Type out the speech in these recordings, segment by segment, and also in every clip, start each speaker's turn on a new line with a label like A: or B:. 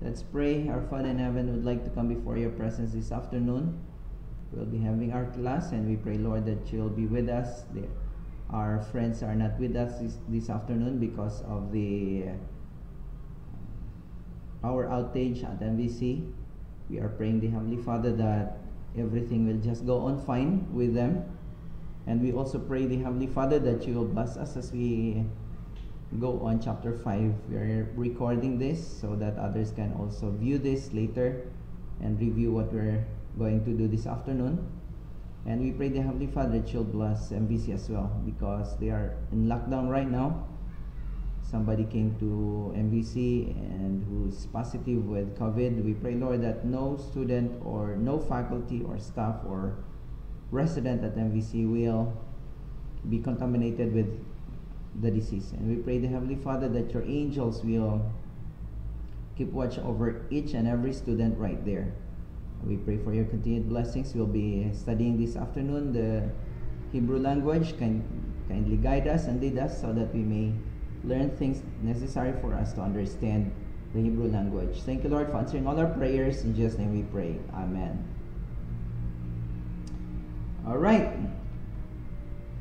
A: Let's pray. Our Father in heaven would like to come before your presence this afternoon. We'll be having our class, and we pray, Lord, that you'll be with us. The, our friends are not with us this, this afternoon because of the uh, power outage at MVC. We are praying, the Heavenly Father, that everything will just go on fine with them. And we also pray, the Heavenly Father, that you will bless us as we go on chapter 5. We are recording this so that others can also view this later and review what we're going to do this afternoon. And we pray the Heavenly Father that you'll bless mbc as well because they are in lockdown right now. Somebody came to mbc and who's positive with COVID. We pray, Lord, that no student or no faculty or staff or resident at mbc will be contaminated with the disease. And we pray, the Heavenly Father, that your angels will keep watch over each and every student right there. We pray for your continued blessings. We'll be studying this afternoon the Hebrew language. Kind, kindly guide us and lead us so that we may learn things necessary for us to understand the Hebrew language. Thank you, Lord, for answering all our prayers. In Jesus' name we pray. Amen. All right.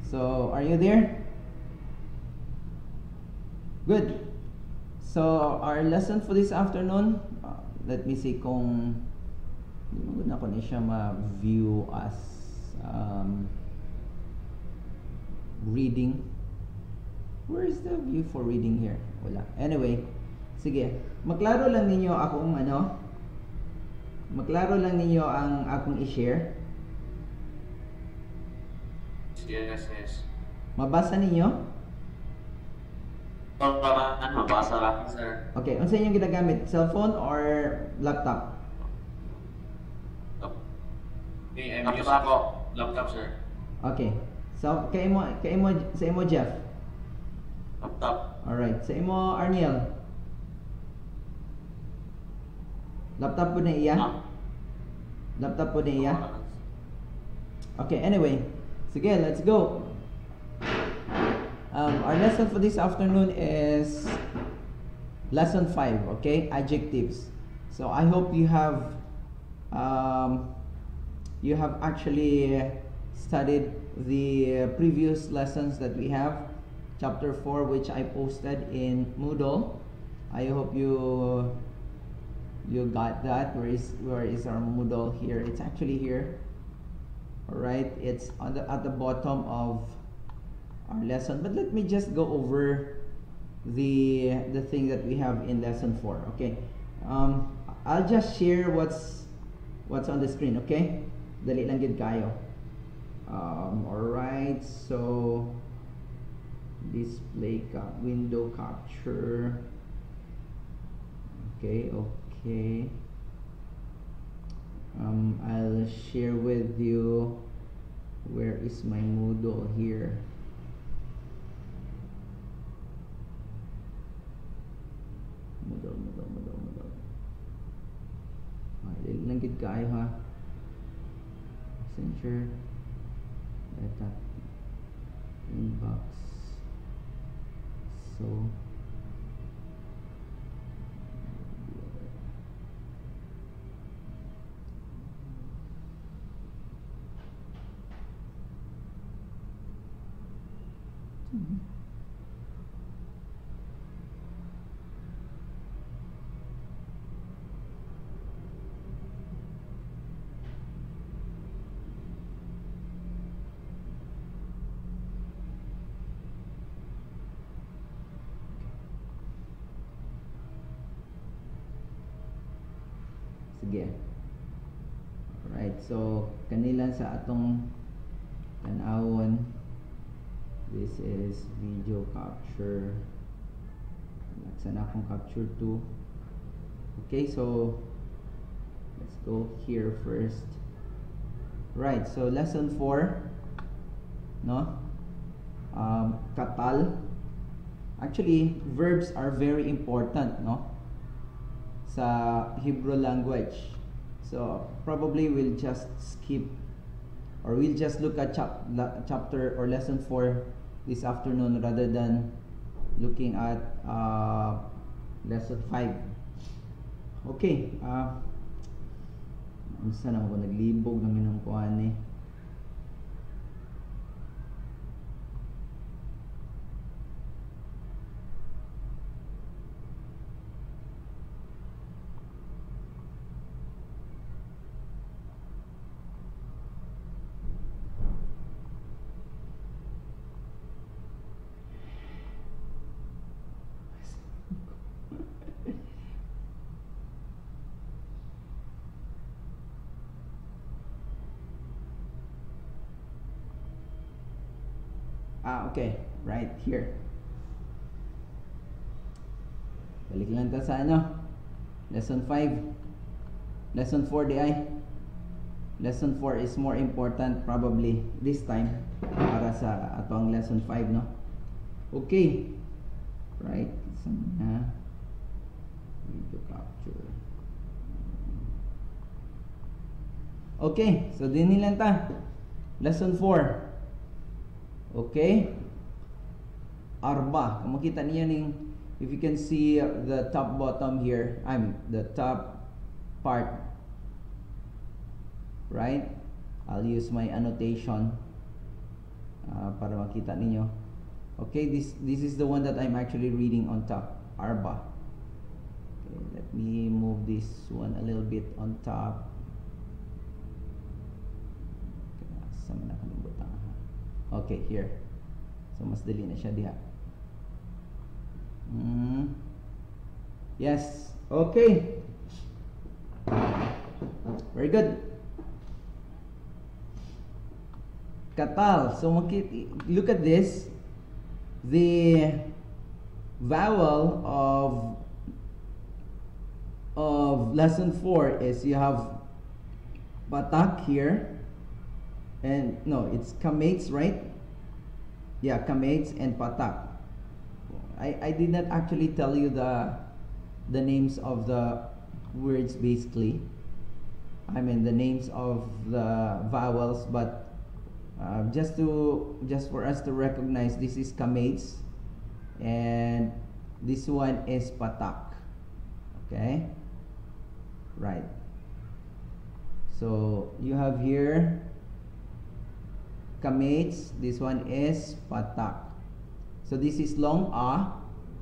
A: So, are you there? Good. So, our lesson for this afternoon, uh, let me see kung hindi na ko na siya ma-view as um, reading. Where is the view for reading here? Wala. Anyway, sige. Maklaro lang ninyo akong ano, maklaro lang ninyo ang akong i-share.
B: Yes, yes.
A: Mabasa ninyo?
B: Papamaan, mabasa lang, sir.
A: Okay, unsa inyong ginagamit? Cellphone or laptop?
B: Okay, I'm using ko laptop, sir.
A: Okay. So, kay mo, kay mo, sa imo Jeff.
B: Laptop.
A: Alright. Sa imo Arniel. Laptop po na iya?
B: Ah.
A: Laptop po na iya? Okay, anyway. Sige, let's go. Um, our lesson for this afternoon is lesson 5, okay? Adjectives. So I hope you have um, you have actually studied the previous lessons that we have, chapter 4, which I posted in Moodle. I hope you you got that. Where is where is our Moodle here? It's actually here. All right, it's on the at the bottom of our lesson. But let me just go over the the thing that we have in lesson 4. Okay, um, I'll just share what's what's on the screen. Okay, dali lang gid kayo. Um, all right, so display cap window capture. Okay, okay. Um, I'll share with you where is my Moodle here. Moodle, Moodle, Moodle, Moodle. Okay, dali lang gid kayo ha. Messenger. Data. Inbox. So. Sige. Alright, so kanila sa atong tanawon this is video capture. Sana akong capture 2 okay so let's go here first. Right so lesson 4 no? Um, katal. Actually verbs are very important no sa Hebrew language so probably we'll just skip or we'll just look at chap- chapter or lesson 4 this afternoon rather than looking at uh, lesson 5 Okay, ah unsa na ako naglibog na minong kuan ni. Ah, okay. Right here. Balik lang ta sa ano? Lesson 5. Lesson 4 di ay. Lesson 4 is more important probably this time para sa atong lesson 5 no. Okay. Right? Sa na video capture. Okay, so din nilang ta. Lesson 4. Okay? Arba. Kung makita niyo ning if you can see the top bottom here, I mean the top part. Right? I'll use my annotation uh, para makita ninyo. Okay, this this is the one that I'm actually reading on top. Arba. Okay, let me move this one a little bit on top. ha. Okay, here. So mas dali na siya diha. Mm. Yes. Okay. Very good. Katal. So look at this. The vowel of of lesson 4 is you have patak here and no it's kamates right? Yeah kamates and patak. I, I did not actually tell you the the names of the words basically. I mean the names of the vowels but uh, just to just for us to recognize this is kamates and this one is patak okay? Right. So you have here kamates this one is patak. So this is long a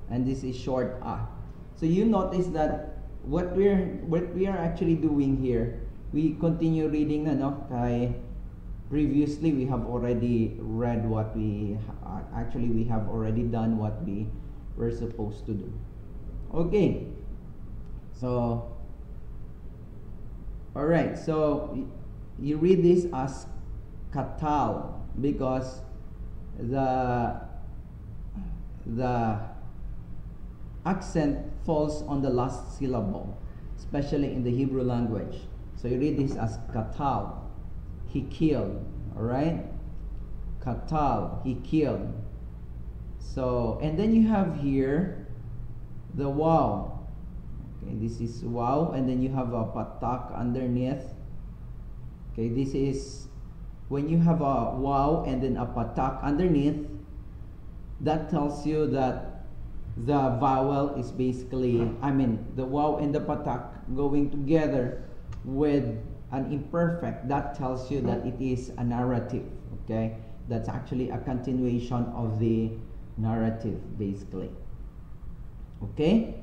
A: and this is short a. So you notice that what we're what we are actually doing here we continue reading ano kay previously we have already read what we uh, actually we have already done what we were supposed to do. Okay. So all right so you read this as katal because the the accent falls on the last syllable especially in the Hebrew language. So you read this as katal he killed all right katal he killed. So and then you have here the waw okay this is waw and then you have a patak underneath. Okay this is when you have a waw and then a patak underneath that tells you that the vowel is basically I mean the waw and the patak going together with an imperfect. That tells you that it is a narrative okay? That's actually a continuation of the narrative basically. Okay?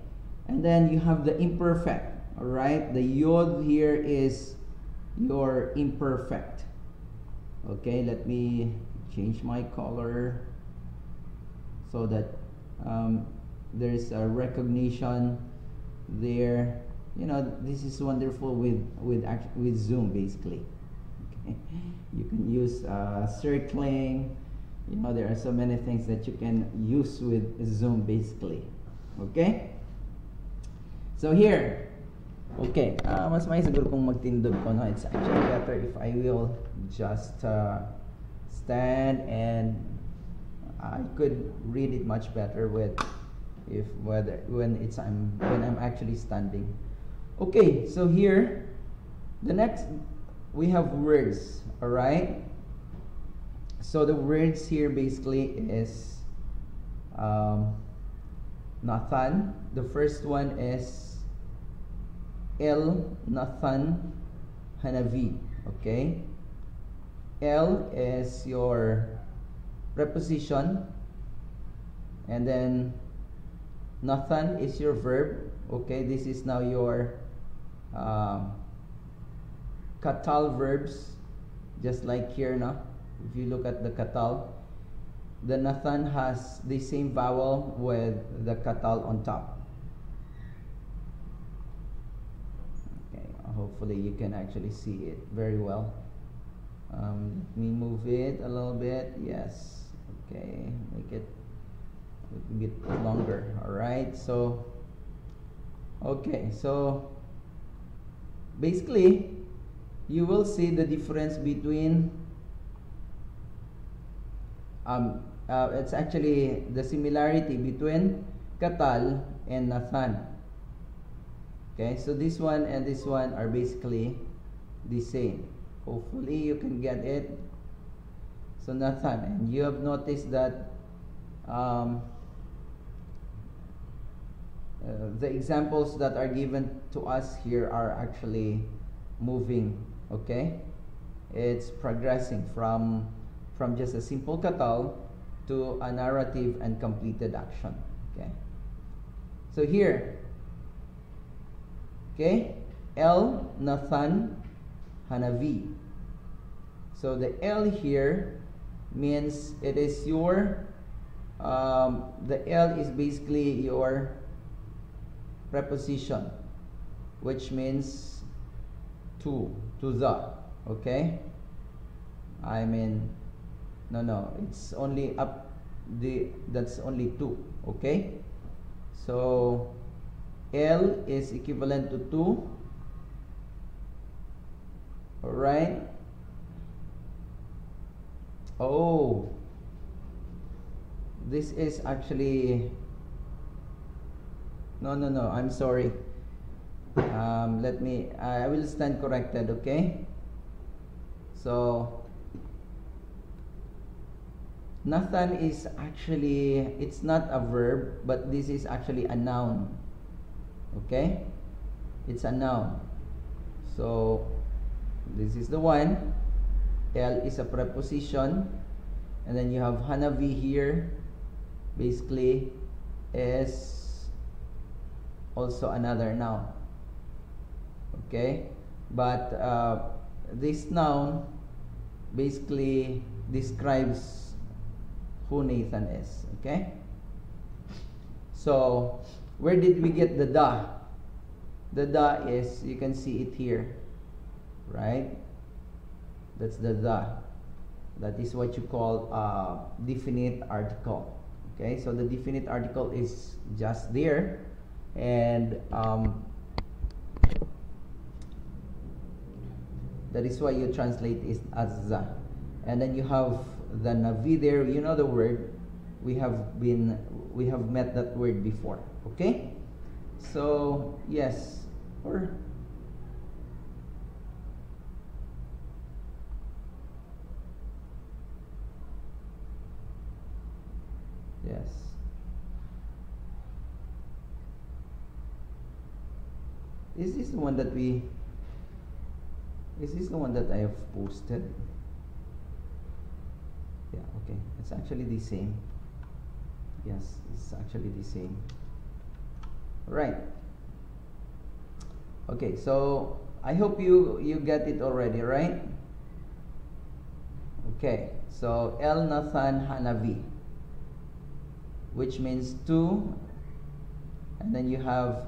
A: And then you have the imperfect all right the yod here is your imperfect okay let me change my color so that um, there's a recognition there. You know this is wonderful with with with zoom basically. Okay. You can use uh, circling. You know there are so many things that you can use with zoom basically. Okay? So here okay uh, mas may siguro kung magtindog ko no? It's actually better if I will just uh, stand and I could read it much better with if whether when it's I'm when I'm actually standing. Okay so here the next we have words all right so the words here basically is um, Nathan. The first one is El Nathan Hanavi. Okay? El is your preposition, and then Nathan is your verb. Okay, this is now your um, katal verbs, just like here now. If you look at the katal, the Nathan has the same vowel with the katal on top. Okay, hopefully you can actually see it very well. Um, let me move it a little bit. Yes. Okay, make it a bit longer. All right. So, okay. So, basically, you will see the difference between um, uh, it's actually the similarity between Katal and Nathan. Okay, so this one and this one are basically the same. Hopefully you can get it. So Nathan, and you have noticed that um, uh, the examples that are given to us here are actually moving. Okay, it's progressing from from just a simple katal to a narrative and completed action. Okay. So here, okay, L Nathan Hanavi. So the L here means it is your, um, the L is basically your preposition, which means to, to the, okay? I mean, no, no, it's only up, the that's only two, okay? So, L is equivalent to 2 Alright. Oh. This is actually. No, no, no. I'm sorry. Um, let me. I will stand corrected, okay? So. Nathan is actually. It's not a verb, but this is actually a noun. Okay? It's a noun. So this is the one. L is a preposition. And then you have Hanavi here. Basically is also another noun. Okay? But uh, this noun basically describes who Nathan is. Okay? So, where did we get the da? The da is, you can see it here right? That's the da. That is what you call a definite article. Okay, so the definite article is just there, and um, that is why you translate it as the. And then you have the navi there. You know the word. We have been we have met that word before. Okay, so yes, or Yes. Is this the one that we is this the one that I have posted? Yeah, okay. It's actually the same. Yes, it's actually the same. Right. Okay, so I hope you you get it already, right? Okay, so El Nathan Hanavi which means two and then you have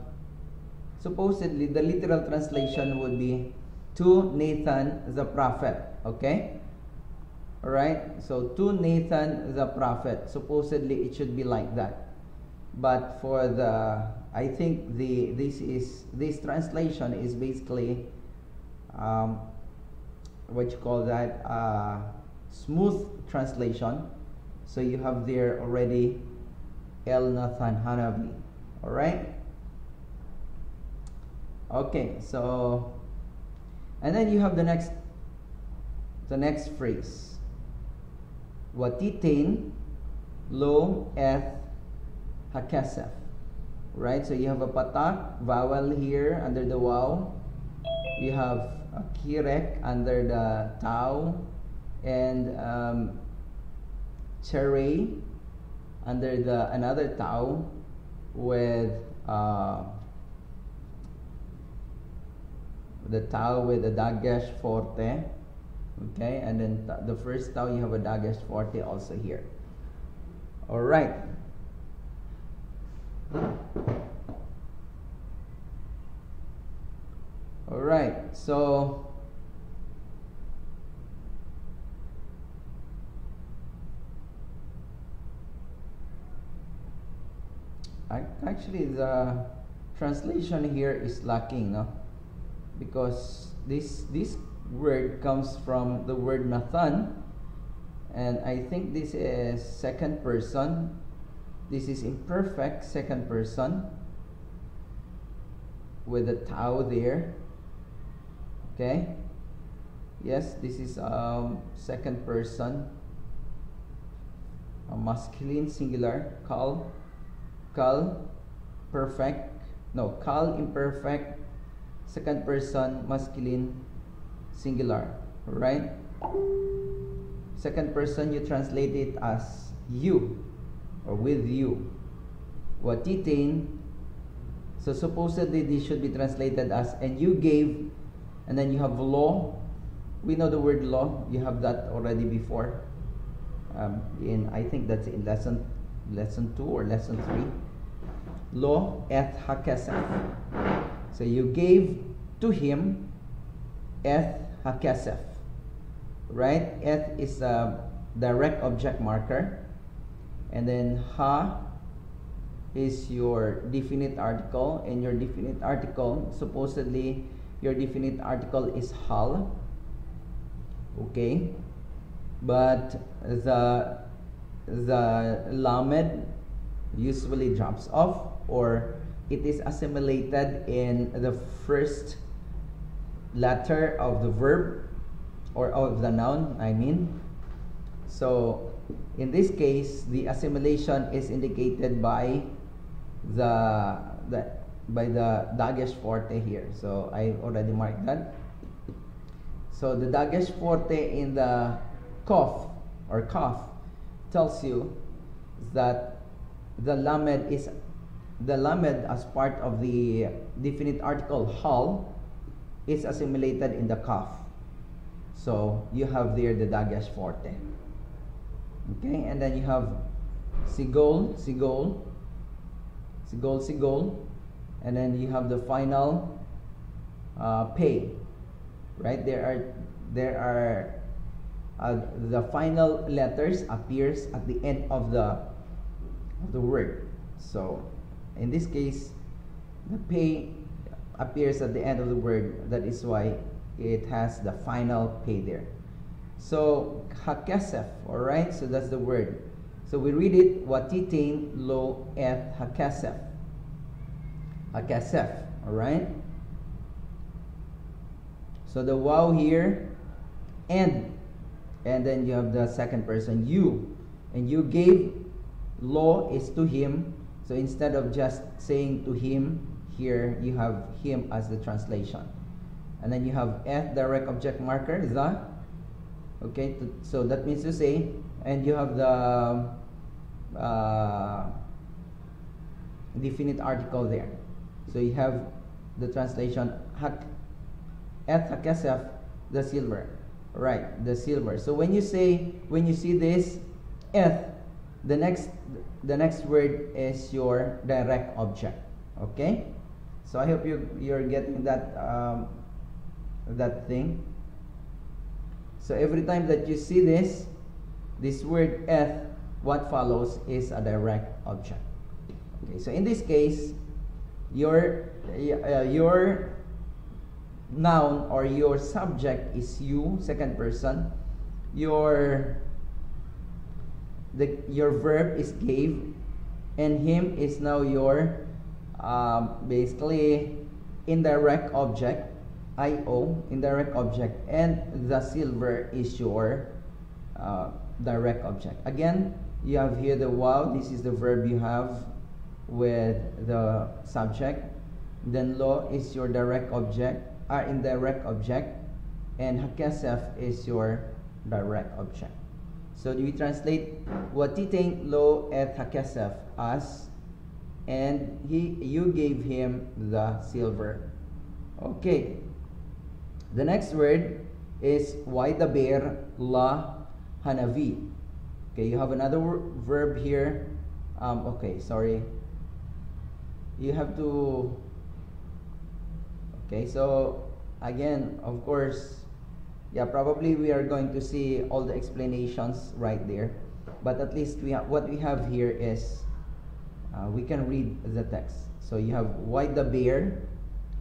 A: supposedly the literal translation would be to Nathan the prophet okay all right so to Nathan the prophet supposedly it should be like that but for the I think the this is this translation is basically um, what you call that uh, smooth translation so you have there already El Nathan Hanavi. Alright? Okay, so and then you have the next the next phrase. Watitain lo eth hakesef. Right? So you have a patak vowel here under the waw. You have a kirek under the tau and um, cherry under the another tau with uh, the tau with the dagesh forte. Okay? And then th- the first tau you have a dagesh forte also here. All right all right so ac- actually the translation here is lacking no? Because this this word comes from the word Nathan and I think this is second person this is imperfect second person with the tau there. Okay? Yes this is um second person. A masculine singular kal kal perfect no kal imperfect second person masculine singular right second person you translate it as you or with you watitain so supposedly this should be translated as and you gave and then you have law we know the word law you have that already before um, in i think that's in lesson lesson 2 or lesson 3 law eth hakesef so you gave to him eth hakesef. Right? Eth is a direct object marker. And then ha is your definite article. And your definite article, supposedly, your definite article is hal. Okay? But the the lamed usually drops off or it is assimilated in the first letter of the verb or of the noun I mean so in this case the assimilation is indicated by the, the by the dagesh forte here so I already marked that so the dagesh forte in the cough or cough tells you that the lamed is the lamed as part of the definite article hal is assimilated in the kaf. So you have there the dagesh forte. Okay, and then you have sigol, sigol, sigol, sigol, and then you have the final uh, pe. Right there are there are uh, the final letters appears at the end of the of the word. So in this case, the pe appears at the end of the word. That is why it has the final pe there. So hakesef, all right. So that's the word. So we read it watitain lo et hakesef. Hakesef, all right. So the waw here, and and then you have the second person you, and you gave law is to him. So instead of just saying to him, here you have him as the translation. And then you have F direct object marker, the. Okay, to, so that means to say, and you have the uh, definite article there. So you have the translation hak, et hakesef, the silver. Right, the silver. So when you say, when you see this, eth, the next, the next word is your direct object. Okay? So I hope you you're getting that um, that thing. So every time that you see this, this word eth, what follows is a direct object. Okay, so in this case, your uh, your noun or your subject is you, second person. Your the your verb is gave, and him is now your um, basically indirect object IO indirect object and the silver is your uh, direct object again you have here the wow this is the verb you have with the subject. Then lo is your direct object, or indirect object, and hakesef is your direct object. So we translate watitain lo et hakesef as, and he you gave him the silver. Okay. The next word is waidaber la hanavi. Okay, you have another verb here. Um, okay, sorry. You have to. Okay, so again, of course, yeah, probably we are going to see all the explanations right there. But at least we what we have here is uh, we can read the text. So you have waidaber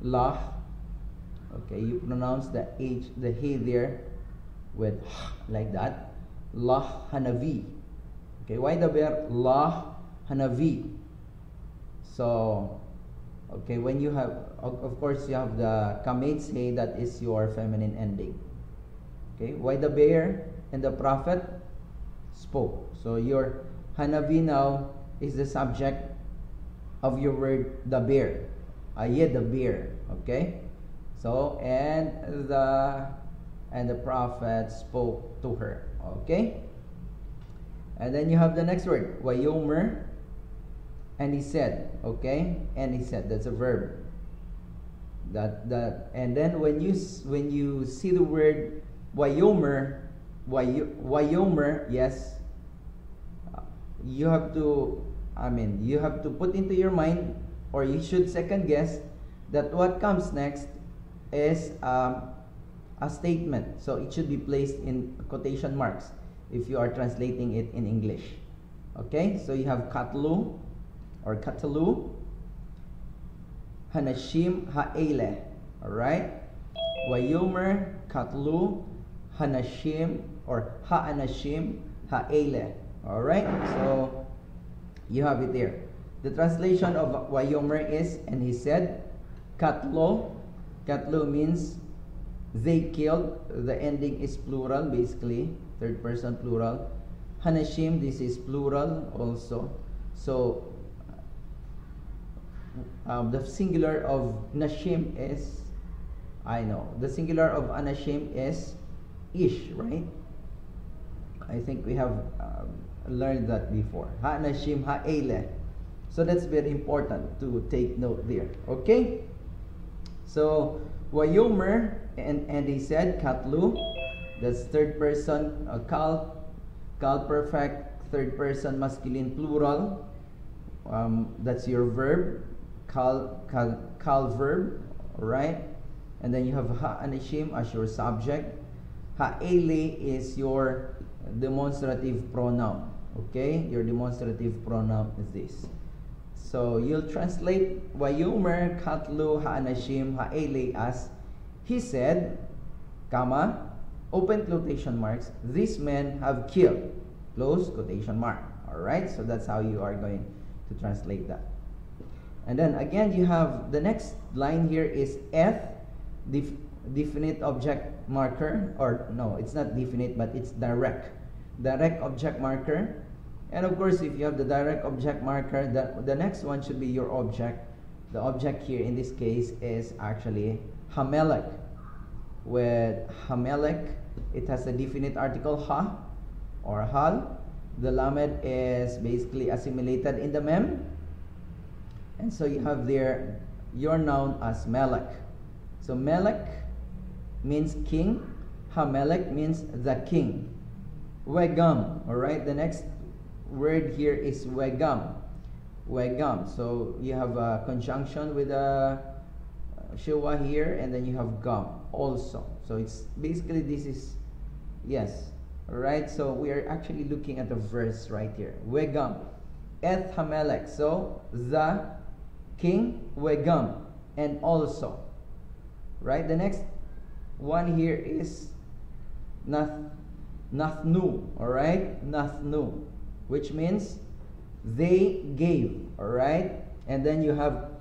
A: la Okay, you pronounce the H, the he there with like that. Lah Hanavi. Okay, why the verb Lah Hanavi? So, okay, when you have, of, course, you have the Kametz He, that is your feminine ending. Okay, why the bear and the prophet spoke. So, your Hanavi now is the subject of your word, the bear. Ayed, the bear. Okay? So, and the and the prophet spoke to her. Okay? And then you have the next word, Wayomer. And he said, okay? And he said, that's a verb. That that and then when you when you see the word Wayomer, Wayomer, yes, you have to I mean, you have to put into your mind or you should second guess that what comes next is um, a statement. So it should be placed in quotation marks if you are translating it in English. Okay, so you have katlu or katalu, hanashim ha'ele. Alright, wayomer katlu, hanashim or ha'anashim ha'ele. Alright, so you have it there. The translation of wayomer is, and he said, katlo Katlu means they killed. The ending is plural, basically, third person plural. Hanashim, this is plural also. So, um, the singular of Nashim is, I know, the singular of Anashim is Ish, right? I think we have um, learned that before. Ha Nashim, Ha Eile. So that's very important to take note there. Okay? So, Wayomer, and, and he said, Katlu, that's third person, uh, Kal, Kal perfect, third person masculine plural. Um, that's your verb, Kal, Kal, Kal verb, right? And then you have Ha Anashim as your subject. Ha'ele is your demonstrative pronoun. Okay, your demonstrative pronoun is this. So you'll translate Wayomer Katlu Ha'anashim Ha'ele as he said, comma, open quotation marks, these men have killed, close quotation mark. Alright, so that's how you are going to translate that. And then again, you have the next line here is F, def, definite object marker, or no, it's not definite, but it's direct. Direct object marker and of course, if you have the direct object marker, the, the next one should be your object. The object here in this case is actually Hamelech. With Hamelech, it has a definite article ha or hal. The lamed is basically assimilated in the mem. And so you have there your noun as Melech. So Melech means king. Hamelech means the king. Wegam, all right? The next word here is wegam. Wegam. So you have a conjunction with a shiwa here, and then you have gum also. So it's basically this is yes. Alright, so we are actually looking at the verse right here. Wegam. Et Hamelech. So the king Wegam. And also. Right? The next one here is Nath Nathnu. Alright? Nathnu which means they gave, all right? And then you have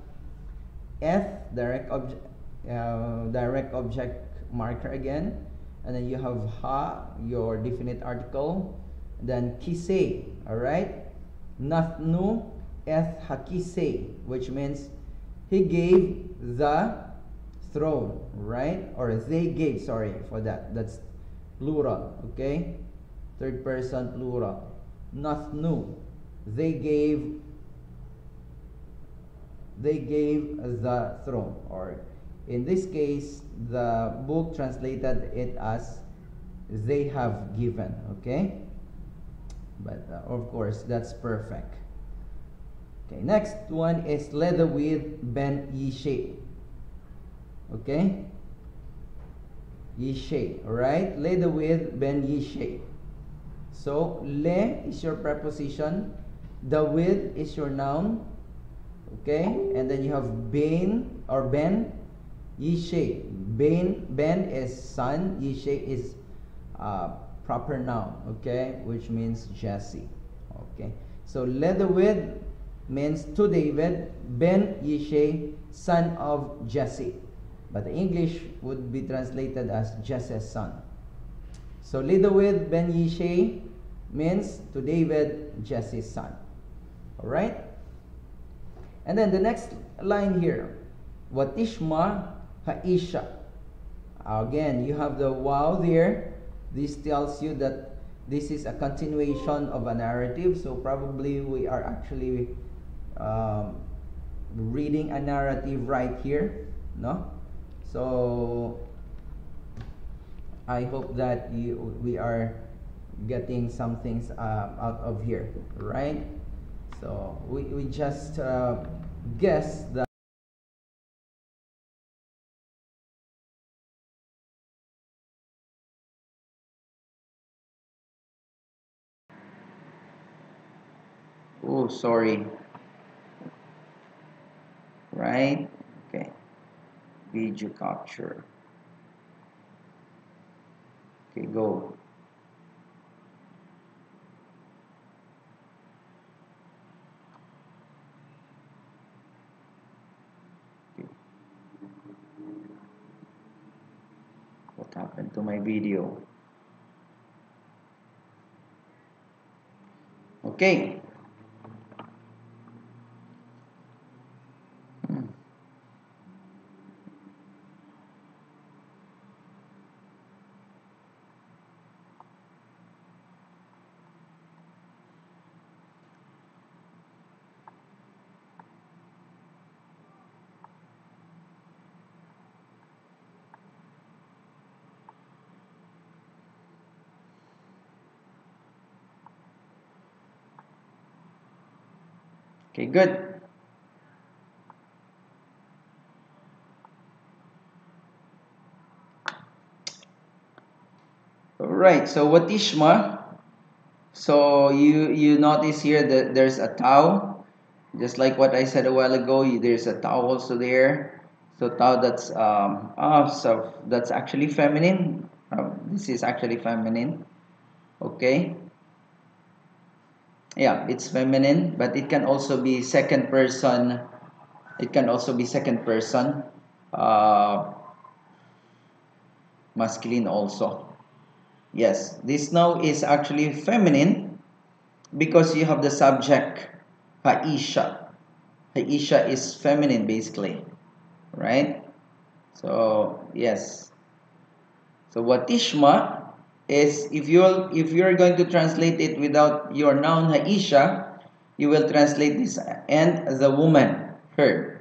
A: F, direct object, uh, direct object marker again. And then you have ha, your definite article. Then kise, all right? Nathnu eth hakise, which means he gave the throne, right? Or they gave, sorry for that. That's plural, okay? Third person plural. Nathnu. They gave they gave the throne or in this case the book translated it as they have given okay? But uh, of course that's perfect. Okay next one is leather with ben yishe. Okay? Yishe all right leather with ben yishe so le is your preposition the with is your noun okay? And then you have ben or ben yishe ben ben is son yishe is uh, proper noun okay? Which means jesse okay? So le the with means to david ben yishe son of jesse. But the english would be translated as jesse's son. So leatherwood ben yishe means to david jesse's son all right and then the next line here, Watishma Haisha. Again, you have the waw there. This tells you that this is a continuation of a narrative. So probably we are actually um, reading a narrative right here. No? So I hope that you, we are getting some things uh, out of here, right? So we, we just uh, guess that Oh, sorry. Right? Okay. Video capture. Okay, go. what happened my video. Okay Okay, good. All right, so what Watishma. So you you notice here that there's a tau, just like what I said a while ago. There's a tau also there. So tau that's um oh, so that's actually feminine. Uh, this is actually feminine. Okay. Yeah, it's feminine, but it can also be second person. It can also be second person, uh, masculine also. Yes, this now is actually feminine because you have the subject Haisha. Haisha is feminine basically, right? So yes. So what Watishma is if you if you're going to translate it without your noun Haisha, you will translate this and the woman heard.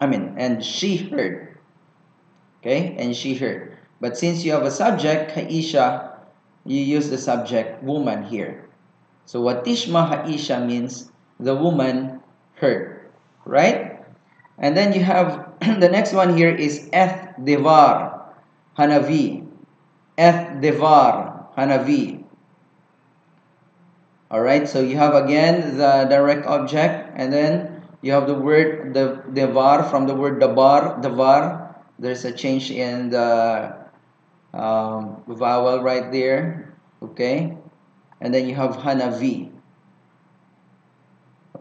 A: I mean, and she heard. Okay, and she heard. But since you have a subject Haisha, you use the subject woman here. So Watishma Haisha means the woman heard, right? And then you have the next one here is Eth Devar Hanavi. Eth Devar Hanavi. Alright, so you have again the direct object and then you have the word the Devar from the word Dabar, Devar. There's a change in the um, vowel right there okay and then you have Hanavi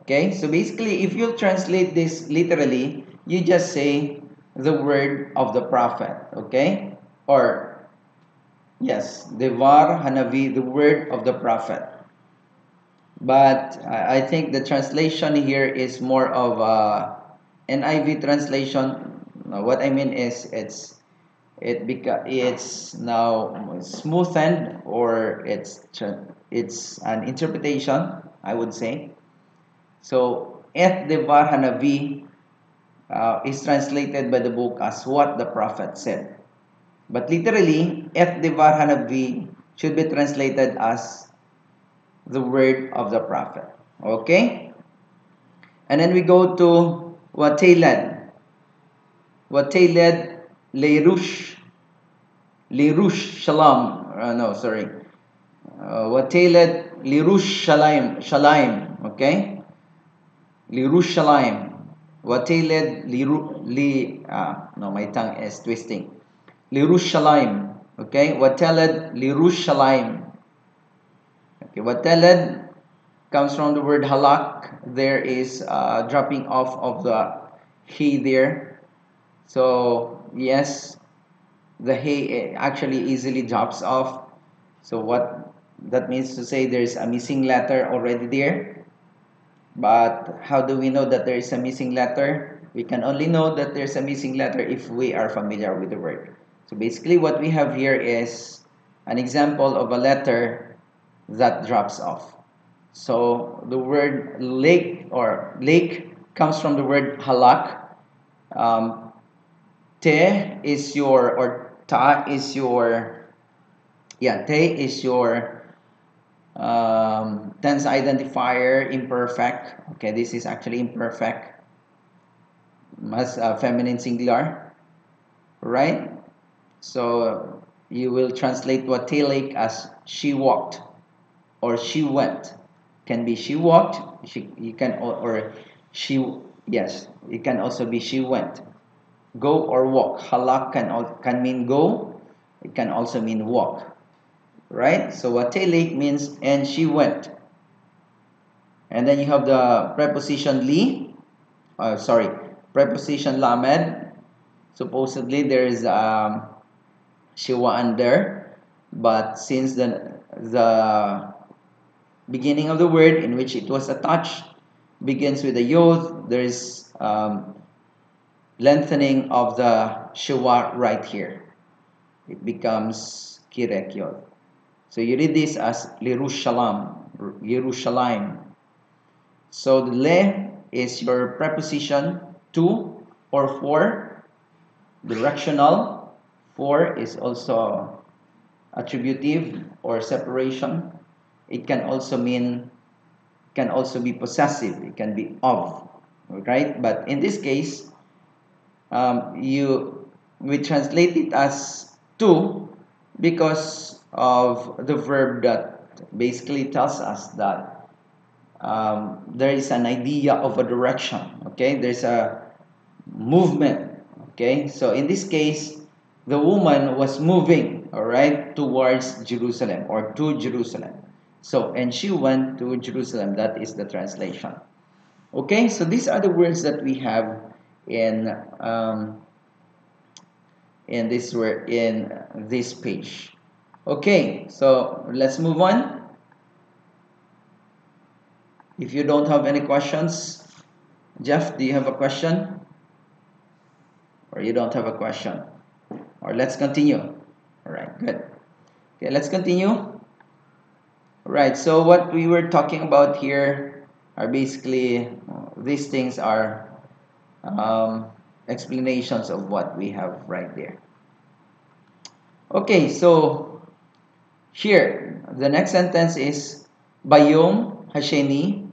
A: okay so basically if you translate this literally you just say the word of the prophet okay or yes Devar Hanavi the word of the prophet but I I think the translation here is more of a NIV translation. What I mean is it's it beca- it's now smoothened or it's it's an interpretation I would say. So Et Devar Hanavi uh, is translated by the book as what the prophet said. But literally, Et Devar Hanavi should be translated as the word of the prophet. Okay? And then we go to Wateled. Wateled Leirush. Leirush Shalom. Uh, no, sorry. Uh, Wateled Lirush Shalaim. Shalaim. Okay? Lirushalayim. Wateled liru li ah no my tongue is twisting. Lirushalayim. Okay? Wateled Lirushalayim. Okay, Wateled comes from the word halak. There is uh, dropping off of the he there. So yes, the he actually easily drops off. So what that means to say there's a missing letter already there. But how do we know that there is a missing letter? We can only know that there's a missing letter if we are familiar with the word. So basically what we have here is an example of a letter that drops off. So the word lake or lake comes from the word halak. Um, te is your or ta is your yeah te is your um, tense identifier imperfect okay this is actually imperfect as a feminine singular right so you will translate what lake as she walked or she went. Can be she walked she you can or, she yes it can also be she went. Go or walk. Halak can can mean go it can also mean walk. Right? So watelik means and she went. And then you have the preposition li uh, sorry preposition lamed. Supposedly there is um shiwa under but since the the beginning of the word in which it was attached begins with a yod there is um, lengthening of the shiwa right here it becomes kirek yod so you read this as Lirushalam, Yerushalayim. So the le is your preposition to or for, directional. For is also attributive or separation. It can also mean, can also be possessive. It can be of, right? But in this case, um, you we translate it as to because of the verb that basically tells us that um, there is an idea of a direction okay there's a movement okay so in this case the woman was moving all right towards jerusalem or to jerusalem. So and she went to jerusalem. That is the translation. Okay so these are the words that we have in um, in this word in this page. Okay so let's move on. If you don't have any questions jeff do you have a question? Or you don't have a question or let's continue. All right good. Okay let's continue. All right so what we were talking about here are basically uh, these things are um, explanations of what we have right there. Okay so here the next sentence is bayom hasheni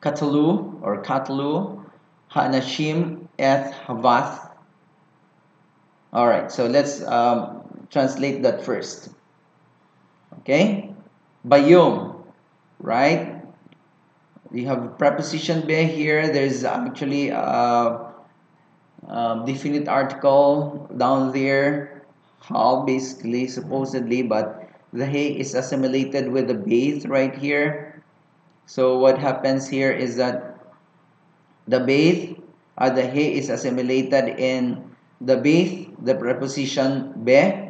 A: katalu or katalu hanashim eth havath all right so let's um, translate that first. Okay? Bayom right? You have preposition be here. There's actually a, a definite article down there. How basically supposedly but the hay is assimilated with the base right here. So what happens here is that the base or the hay is assimilated in the base the preposition be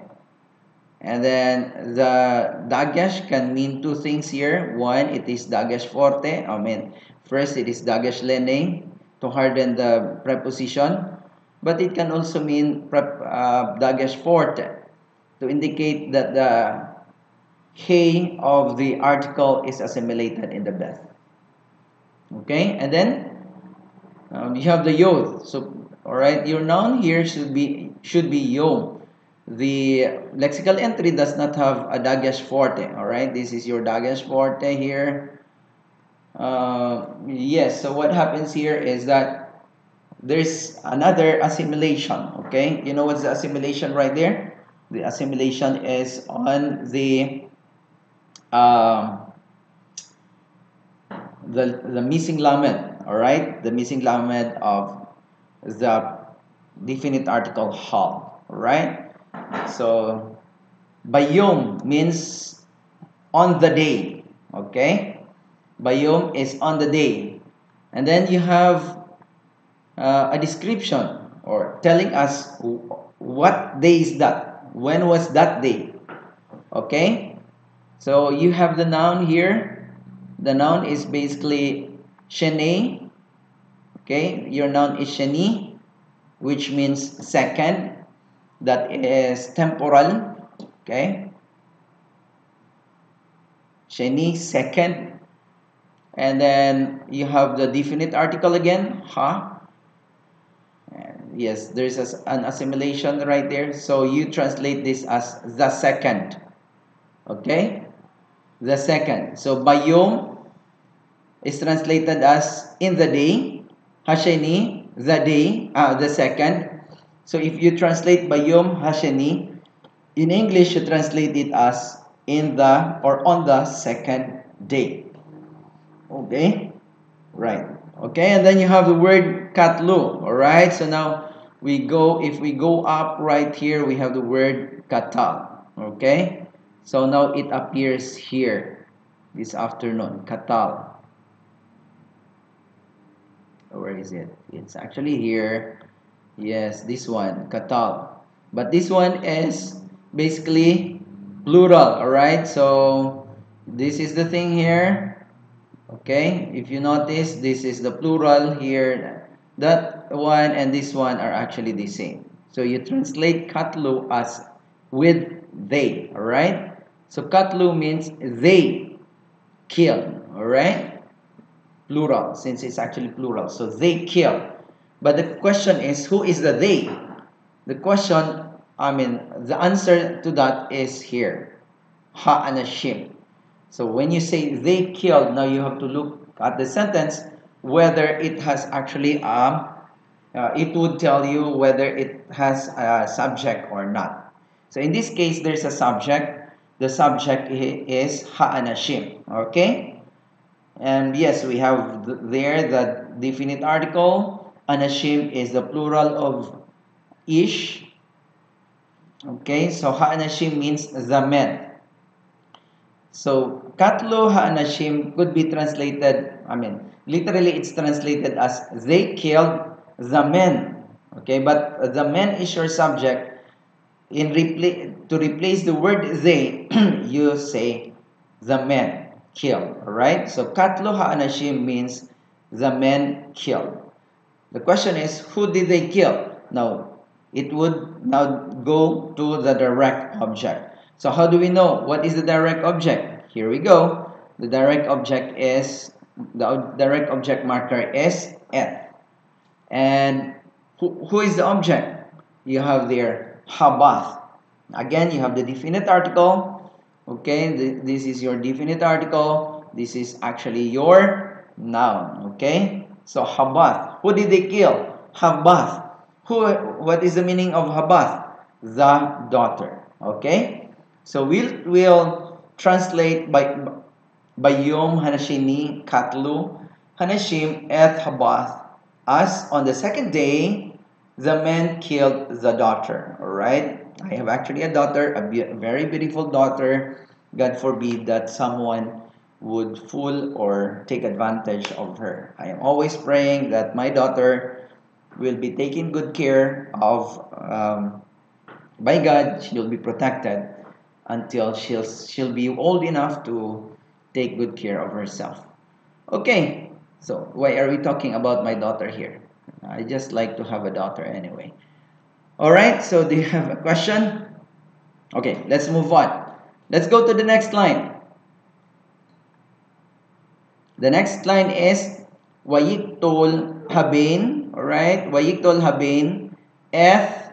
A: And then the Dagesh can mean two things here. One, it is Dagesh forte. I mean, first it is Dagesh lene to harden the preposition. But it can also mean uh, Dagesh forte to indicate that the K of the article is assimilated in the Beth. Okay, and then um, you have the Yod. So, all right, your noun here should be should be Yom. The lexical entry does not have a Dagesh forte. All right, this is your Dagesh forte here. Uh, yes. So what happens here is that there's another assimilation. Okay, you know what's the assimilation right there? The assimilation is on the um, the the missing lamed. All right, the missing lamed of the definite article hal. right? So bayom means on the day. Okay, bayom is on the day, and then you have uh, a description or telling us what day is that when was that day okay so you have the noun here the noun is basically shene okay your noun is sheni which means second. That is temporal. Okay. Sheni second. And then you have the definite article again ha. Yes there's an assimilation right there. So you translate this as the second. Okay? The second. So bayom is translated as in the day hasheni the day uh, the second. So if you translate bayom hasheni in english you translate it as in the or on the second day. Okay? Right. Okay and then you have the word katlu. All right so now we go if we go up right here we have the word katal okay? So now it appears here this afternoon katal where is it it's actually here yes this one katal but this one is basically plural all right so this is the thing here okay if you notice this is the plural here that one and this one are actually the same. So you translate katlu as with they, alright? So katlu means they kill, alright? Plural, since it's actually plural. So they kill. But the question is, who is the they? The question, I mean, the answer to that is here. Ha-anashim. So when you say they killed, now you have to look at the sentence whether it has actually a uh, it would tell you whether it has a subject or not. So in this case, there's a subject. The subject is ha anashim Okay? And yes, we have there the definite article. Anashim is the plural of ish. Okay, so ha'anashim means the men. So katlo ha'anashim could be translated, I mean, literally it's translated as they killed the men. Okay, but the men is your subject. In to replace the word they, you say the men killed. Alright? So katlo ha'anashim means the men killed. The question is, who did they kill? Now, it would now go to the direct object. So how do we know what is the direct object? Here we go. The direct object is, the direct object marker is et. And who, who is the object? You have there Habath. Again, you have the definite article. Okay, this is your definite article. This is actually your noun. Okay, so Habath. Who did they kill? Habath. Who? What is the meaning of Habath? The daughter. Okay, so we'll we'll translate by by Yom Hanashimi Katlu Hanashim et Habath as on the second day, the man killed the daughter. All right? I have actually a daughter, a be very beautiful daughter. God forbid that someone would fool or take advantage of her. I am always praying that my daughter will be taken good care of um, by God. She will be protected. until she'll she'll be old enough to take good care of herself. Okay, so why are we talking about my daughter here? I just like to have a daughter anyway. All right, so do you have a question? Okay, let's move on. Let's go to the next line. The next line is Wayiktol Habin, right? Wayiktol Habin Eth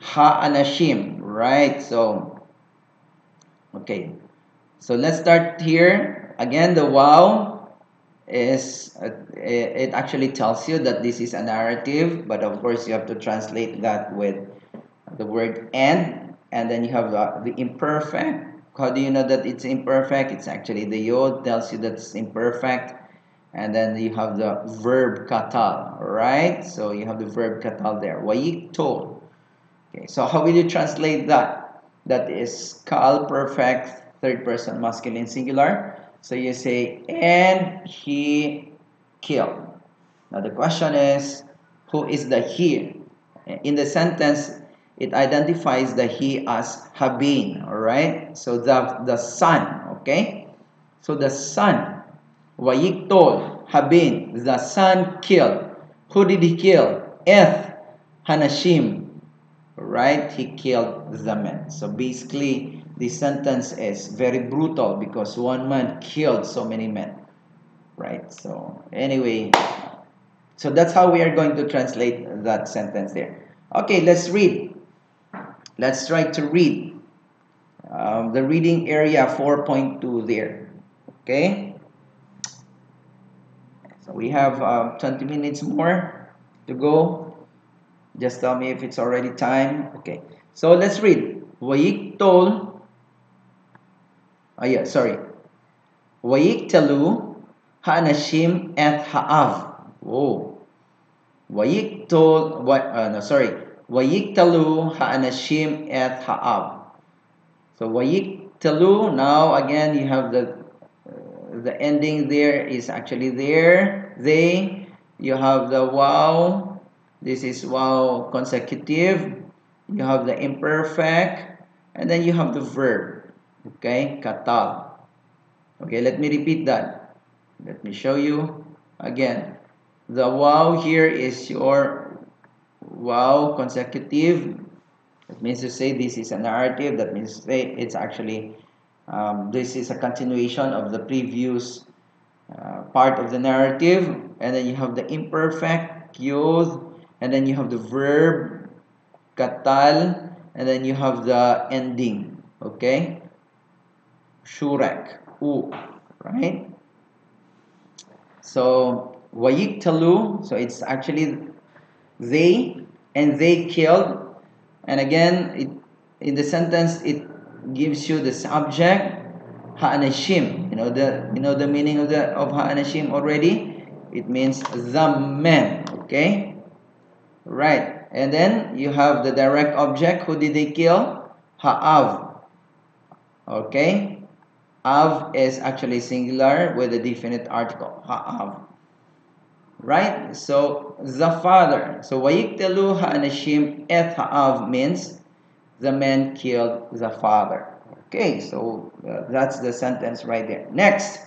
A: Ha'anashim, right? So, okay. So let's start here. Again, the waw is, uh, it actually tells you that this is a narrative, but of course you have to translate that with the word and, and then you have the, the imperfect. How do you know that it's imperfect? It's actually the yod tells you that it's imperfect. And then you have the verb katal, right? So you have the verb katal there. Wayiktol. Okay, so how will you translate that? That is kal perfect third person masculine singular. So you say, and he killed. Now the question is, who is the he? In the sentence, it identifies the he as Habin, alright? So the, the son, okay? So the son, Wayiktol, Habin, the son killed. Who did he kill? Eth, Hanashim, right? He killed the men. So basically, the sentence is very brutal because one man killed so many men, right? So anyway, so that's how we are going to translate that sentence there. Okay, let's read. Let's try to read um, the reading area 4.2 there. Okay. So we have um, 20 minutes more to go. Just tell me if it's already time. Okay. So let's read. Wayiktol. Ah, yeah, sorry. Wayiktalu ha'anashim et ha'av. Whoa. Wayiktol. What? Uh, no, sorry. Wayiktalu ha'anashim et ha'av. So wayiktalu. Now again, you have the uh, the ending there is actually there. They. You have the waw this is waw consecutive. You have the imperfect. And then you have the verb. Okay, katal. Okay, let me repeat that. Let me show you again. The waw here is your waw consecutive. That means to say this is a narrative. That means to say it's actually um, this is a continuation of the previous uh, part of the narrative. And then you have the imperfect, yod, and then you have the verb katal and then you have the ending okay shurek u right so wayiktalu so it's actually they and they killed and again it, in the sentence it gives you the subject ha'anashim you know the you know the meaning of the of ha'anashim already it means the men okay Right. And then you have the direct object. Who did they kill? Ha'av. Okay. Av is actually singular with a definite article. Ha'av. Right? So, the father. So, Wayiktelu ha'anashim et ha'av means the man killed the father. Okay, so uh, that's the sentence right there. Next.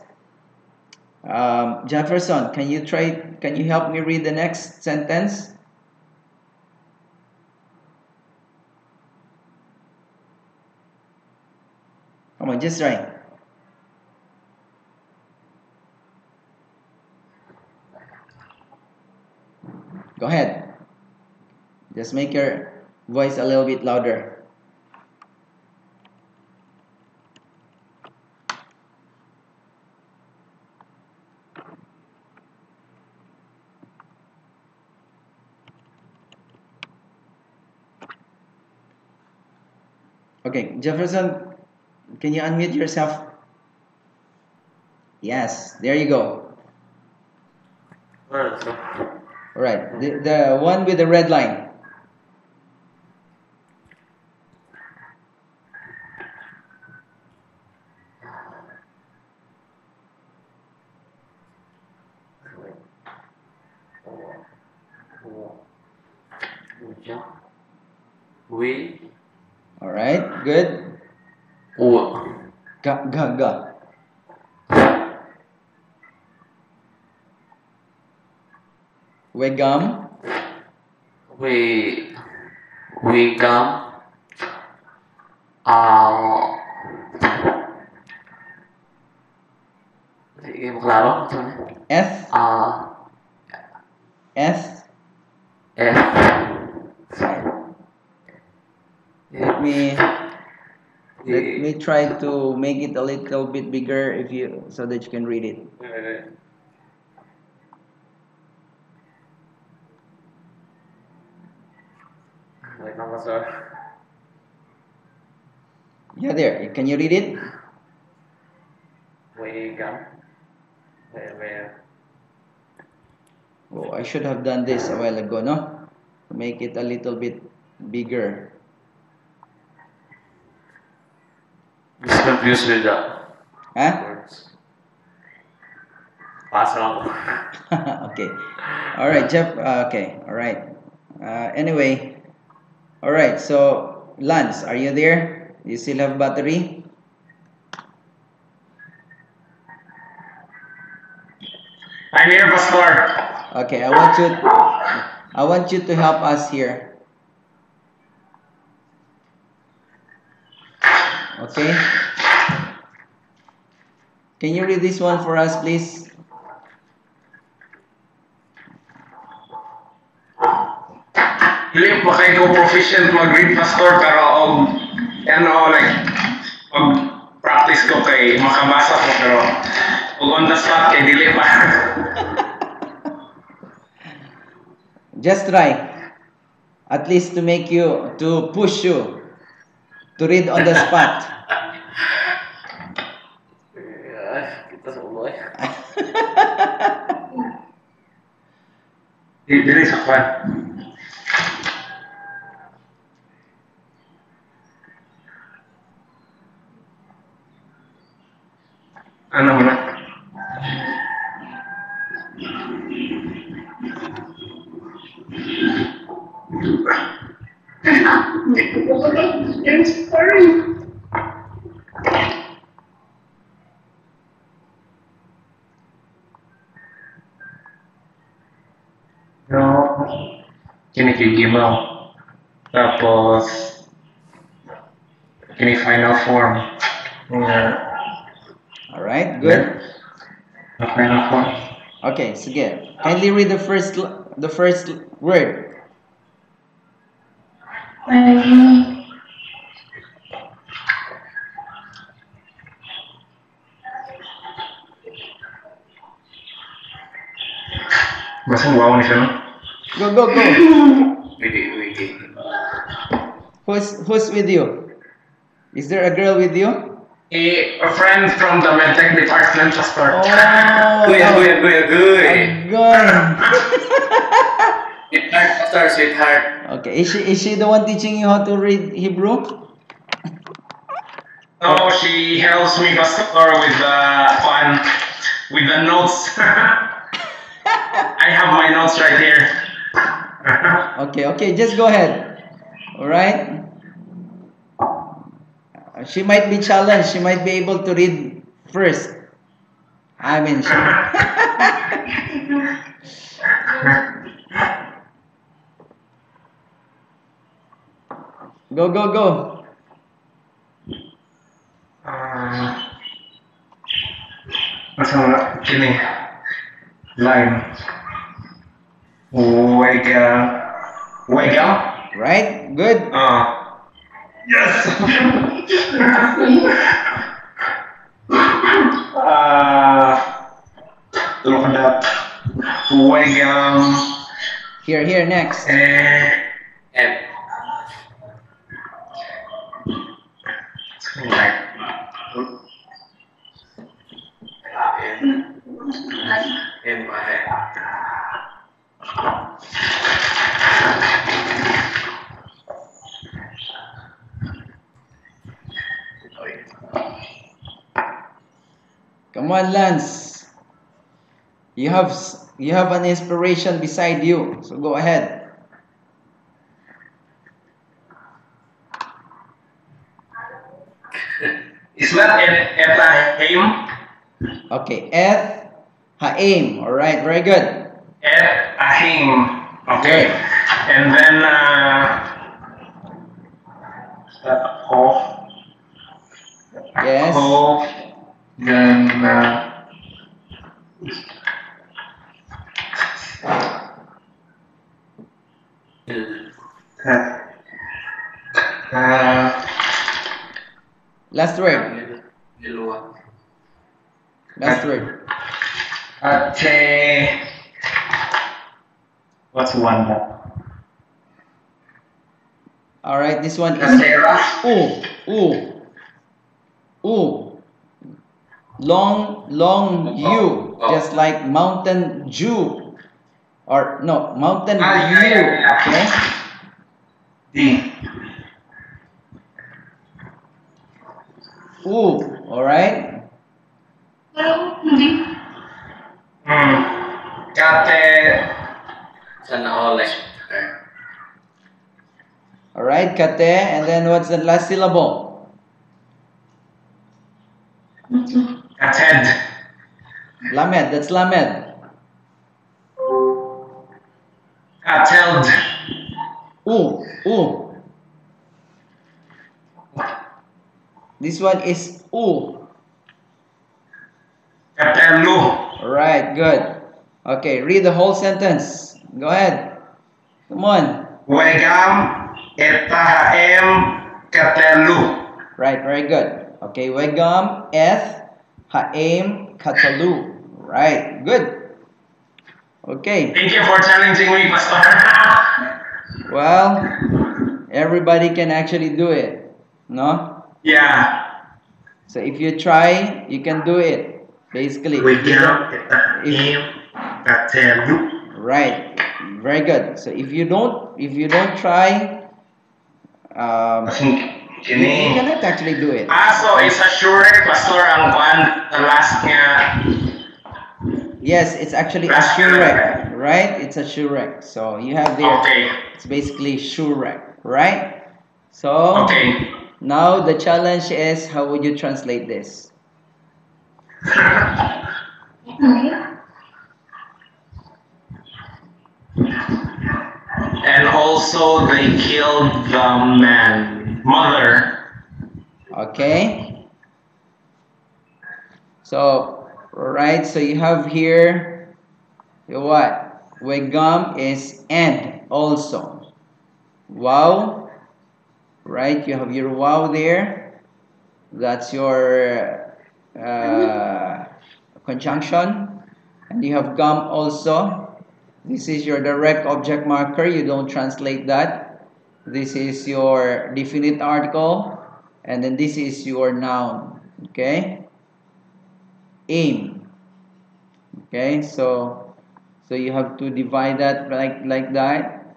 A: Um, Jefferson, can you try, can you help me read the next sentence? Come on, just try. Go ahead. Just make your voice a little bit louder. Okay, Jefferson, can you unmute yourself? Yes, there you go.
B: Alright, sir.
A: All right, mm-hmm. the, the one with the red line.
B: We
A: All right, good.
B: U.
A: Ga, ga, ga. Wegam.
B: We. We gum. Uh. Sige, maklaro.
A: S.
B: Uh.
A: S.
B: F.
A: Let me let me try to make it a little bit bigger if you so that you can read it.
B: Wait lang ba, sir?
A: Yeah, there. Can you read it?
B: We gum. Wait, wait.
A: Oh, I should have done this a while ago, no? To make it a little bit bigger.
B: Just confused with the
A: Huh?
B: words. Pass lang.
A: okay. All right, Jeff. Uh, okay. All right. Uh, anyway. All right. So, Lance, are you there? You still have battery?
C: I'm here, Pastor.
A: Okay. I want you. I want you to help us here. Okay. Can you read this one for us, please?
C: Dili pa kay ko proficient mag-read, Pastor, pero um, og, ano, like, og practice ko kay makabasa ko, pero og on the spot kay dili pa.
A: Just try. At least to make you, to push you to read on the spot.
C: Dili sa kwan. Ano mo na? No. Kinikigi mo. Tapos, kini-final form. Yeah.
A: All right, good.
C: The final form.
A: Okay, sige. Kindly read the first the first l- word.
C: Basang waw ni siya, no?
A: Go go go.
B: Wiki, wiki.
A: Who's who's with you? Is there a girl with you?
C: A, a friend from the medtech department, Pastor.
A: Oh,
B: Guya, guya, guya, guya.
A: Agoy.
B: Sweetheart, pastor, sweetheart.
A: Okay, is she is she the one teaching you how to read Hebrew?
C: No, she helps me, Pastor, with the fun, with the notes. I have my notes right here.
A: Okay, okay, just go ahead. All right. She might be challenged. She might be able to read first. I mean, she, go go go.
C: Uh, Masa mo na? Kini. Line. Wega. Wega?
A: Right? Good.
C: Uh, yes! uh, ka na. Wega.
A: Here, here, next.
B: M.
C: like,
B: M. M, eh. Okay.
A: Come on, Lance. You have you have an inspiration beside you. So go ahead.
C: Is that et, etahim?
A: Okay, eth haim. All right, very good.
C: Etahim. Okay. And then, uh, is that ho?
A: Yes.
C: Then, uh, uh,
A: Last word. Last word.
C: Ate. What's one more?
A: All right, this one is ooh, ooh, ooh. Long, long U,
B: Oh.
A: just like Mountain Dew, or no, Mountain
C: Ah, yeah, yeah.
A: Okay.
C: D.
A: All right.
C: Hmm. Kate.
B: Sana all like okay.
A: All right, kate, and then what's the last syllable?
C: Kated.
A: Lamed. That's lamed.
C: Kateld.
A: Ooh, ooh. This one is ooh.
C: Katelu.
A: Right, good. Okay, read the whole sentence. Go ahead. Come on.
C: Wegam. Etahem. Katelu.
A: Right, very good. Okay, wegam, eth, haim, katalu. Right, good. Okay,
C: Thank you for challenging me, Pastor.
A: well, everybody can actually do it. No?
C: yeah.
A: So if you try, you can do it. Basically. you don't-
C: Etahem.
A: Right. Very good. So if you don't if you don't try um, you, you cannot actually do it.
C: Ah, so isa sure, Pastor, ang kwan, the last nga.
A: Yes, it's actually a shurek, right? It's a shurek. So you have there
C: Okay.
A: it's basically shurek, right? So
C: Okay.
A: now the challenge is how would you translate this?
C: And also they killed the man, mother.
A: Okay. So, right, so you have here what? Wegam is and also. Wow. Right, you have your waw there. That's your uh, conjunction. And you have gum also. This is your direct object marker. You don't translate that. This is your definite article. And then this is your noun. Okay? Aim. Okay, so so you have to divide that like like that.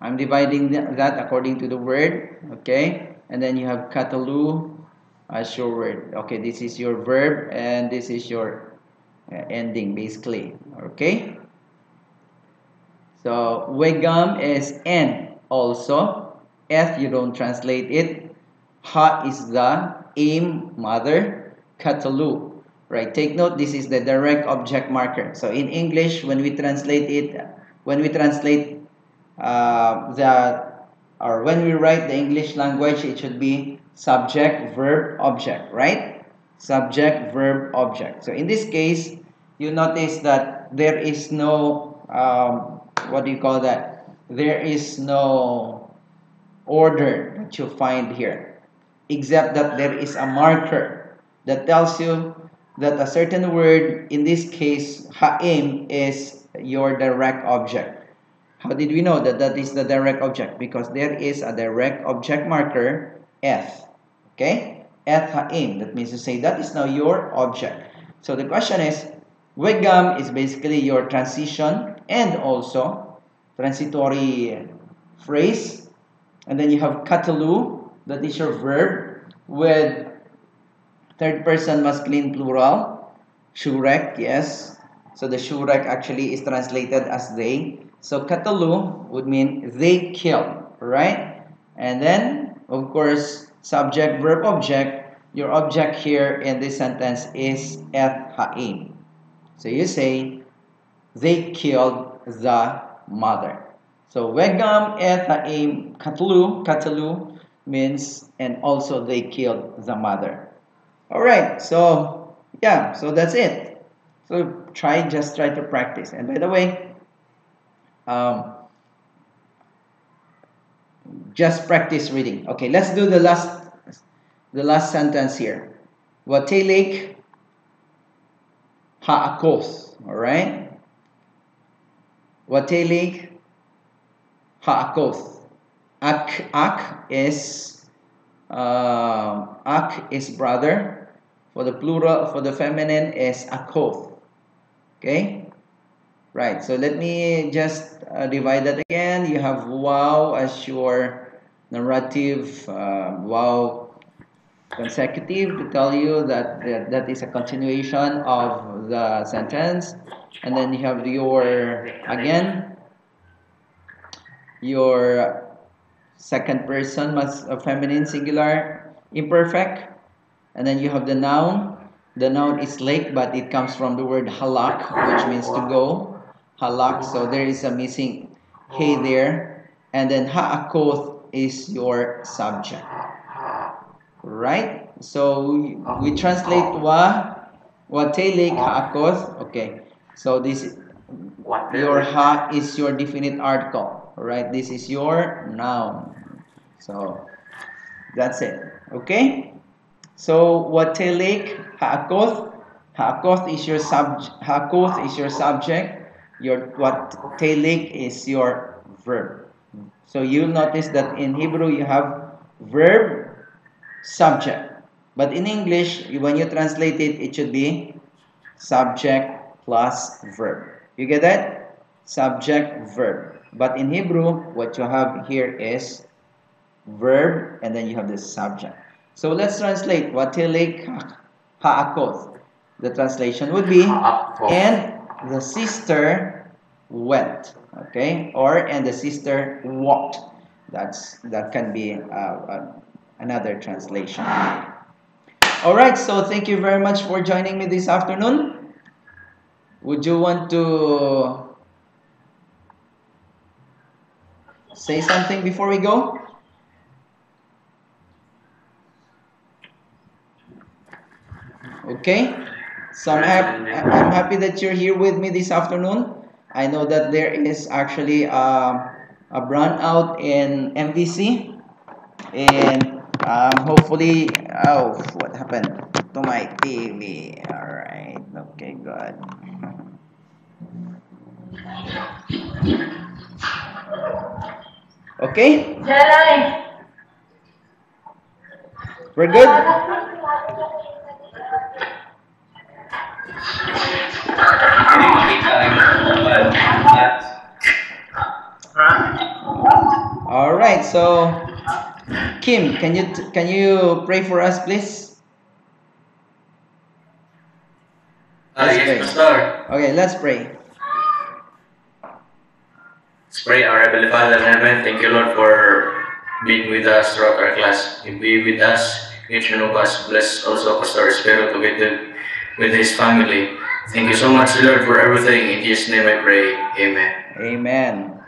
A: I'm dividing that according to the word. Okay? And then you have katalu as your word. Okay, this is your verb and this is your uh, ending basically. Okay? So wegam is n also. Eth you don't translate it. Ha is the aim mother. Katalu. Right. Take note this is the direct object marker. So in English when we translate it when we translate uh, the or when we write the English language it should be subject verb object, right? Subject verb object. So in this case you notice that there is no um, what do you call that? There is no order that you find here, except that there is a marker that tells you that a certain word, in this case, ha'im, is your direct object. How did we know that that is the direct object? Because there is a direct object marker, f. Okay? F ha'im. That means to say that is now your object. So the question is, wegam is basically your transition and also transitory phrase. And then you have katalu, that is your verb, with third person masculine plural. Shurek, yes. So the shurek actually is translated as they. So katalu would mean they kill, right? And then, of course, subject, verb, object. your object here in this sentence is et ha'im. So you say, they killed the mother. So wegam et ha'im katlu, katlu means and also they killed the mother. Alright, so yeah, so that's it. So try, just try to practice. And by the way, um, just practice reading. Okay, let's do the last the last sentence here. Watelik ha'akos. Alright? Watelik ha'akos. Ak, ak is uh, ak is brother. For the plural, for the feminine is akoth. Okay? Right, so let me just uh, divide that again. You have waw as your narrative, uh, waw consecutive to tell you that, that that is a continuation of the sentence and then you have your again your second person must uh, a feminine singular imperfect and then you have the noun the noun is lake but it comes from the word halak which means to go halak so there is a missing hey there and then ha'akoth is your subject right? So we, we translate wa watelik ha'akoth. Okay. So this your ha is your definite article, right? This is your noun. So that's it. Okay? So watelik ha'akoth. Ha'akoth is your sub ha'akoth is your subject. Your what telik is your verb. So you'll notice that in Hebrew you have verb subject. But in English, when you translate it, it should be subject plus verb. You get that? Subject, verb. But in Hebrew, what you have here is verb and then you have the subject. So let's translate. Watilik ha'akoth. The translation would be, and the sister went. Okay? Or, and the sister walked. That's That can be uh, uh, another translation. Alright, so thank you very much for joining me this afternoon. Would you want to say something before we go? Okay, so I'm, happy, I'm happy that you're here with me this afternoon. I know that there is actually a, a brownout in MVC and um, hopefully, oh, what happened to my TV? Alright, okay, good. Okay? We're good? All right, so Kim, can you can you pray for us, please?
B: Uh, yes, Pastor.
A: Okay, let's pray.
B: Pray, our Heavenly Father in heaven. Thank you, Lord, for being with us throughout our class. Be with us, each one of us. Bless also Pastor with, the, with his family. Thank you so much, Lord, for everything. In Jesus' name I pray. Amen.
A: Amen.